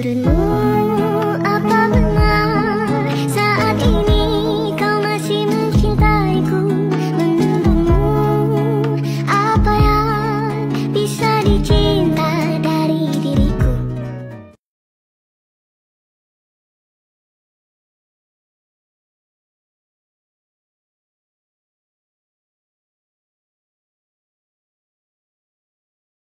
couldn't